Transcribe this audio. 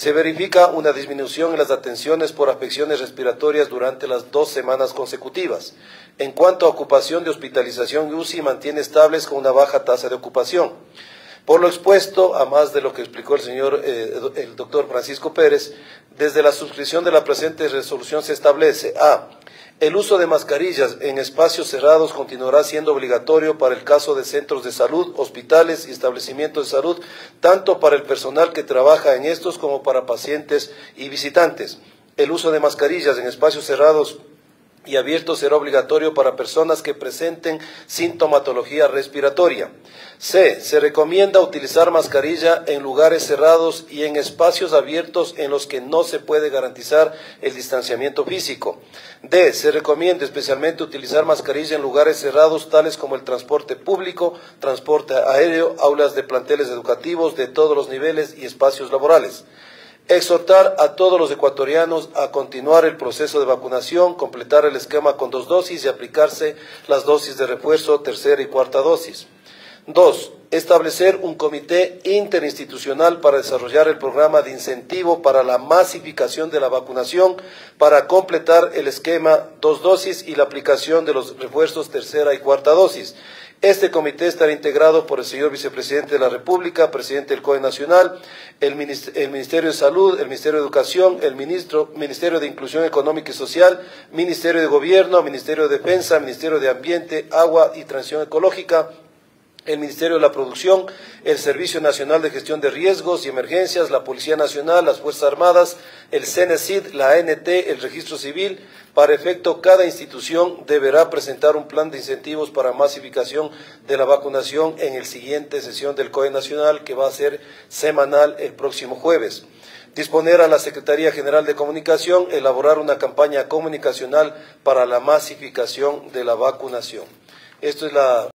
Se verifica una disminución en las atenciones por afecciones respiratorias durante las dos semanas consecutivas. En cuanto a ocupación de hospitalización y UCI, mantiene estables con una baja tasa de ocupación. Por lo expuesto, a más de lo que explicó el señor, eh, el doctor Francisco Pérez, desde la suscripción de la presente resolución se establece a el uso de mascarillas en espacios cerrados continuará siendo obligatorio para el caso de centros de salud, hospitales y establecimientos de salud, tanto para el personal que trabaja en estos como para pacientes y visitantes. El uso de mascarillas en espacios cerrados y abierto será obligatorio para personas que presenten sintomatología respiratoria. C. Se recomienda utilizar mascarilla en lugares cerrados y en espacios abiertos en los que no se puede garantizar el distanciamiento físico. D. Se recomienda especialmente utilizar mascarilla en lugares cerrados tales como el transporte público, transporte aéreo, aulas de planteles educativos de todos los niveles y espacios laborales exhortar a todos los ecuatorianos a continuar el proceso de vacunación, completar el esquema con dos dosis y aplicarse las dosis de refuerzo, tercera y cuarta dosis. Dos, establecer un comité interinstitucional para desarrollar el programa de incentivo para la masificación de la vacunación para completar el esquema dos dosis y la aplicación de los refuerzos tercera y cuarta dosis. Este comité estará integrado por el señor vicepresidente de la República, presidente del COE Nacional, el, Ministerio de Salud, el Ministerio de Educación, el ministro, Ministerio de Inclusión Económica y Social, Ministerio de Gobierno, Ministerio de Defensa, Ministerio de Ambiente, Agua y Transición Ecológica, el Ministerio de la Producción, el Servicio Nacional de Gestión de Riesgos y Emergencias, la Policía Nacional, las Fuerzas Armadas, el CNCID, la ANT, el Registro Civil. Para efecto, cada institución deberá presentar un plan de incentivos para masificación de la vacunación en el siguiente sesión del COE Nacional, que va a ser semanal el próximo jueves. Disponer a la Secretaría General de Comunicación elaborar una campaña comunicacional para la masificación de la vacunación. Esto es la